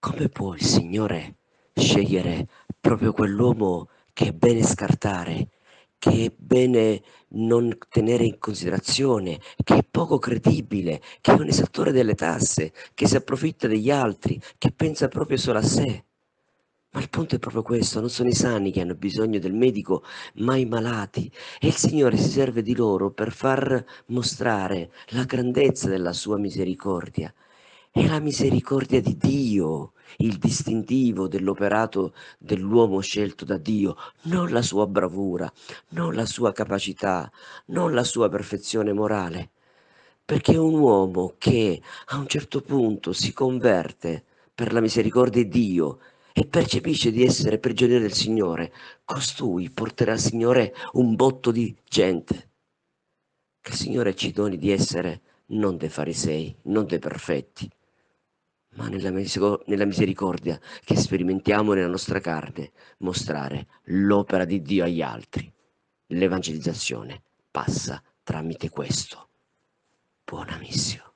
come può il Signore scegliere proprio quell'uomo che è bene scartare, che è bene non tenere in considerazione, che è poco credibile, che è un esattore delle tasse, che si approfitta degli altri, che pensa proprio solo a sé. Ma il punto è proprio questo, non sono i sani che hanno bisogno del medico, ma i malati. E il Signore si serve di loro per far mostrare la grandezza della sua misericordia. È la misericordia di Dio, il distintivo dell'operato dell'uomo scelto da Dio, non la sua bravura, non la sua capacità, non la sua perfezione morale. Perché un uomo che a un certo punto si converte per la misericordia di Dio e percepisce di essere prigioniero del Signore, costui porterà al Signore un botto di gente. Che il Signore ci doni di essere non dei farisei, non dei perfetti, ma nella, misericordia che sperimentiamo nella nostra carne, mostrare l'opera di Dio agli altri. L'evangelizzazione passa tramite questo. Buona missione.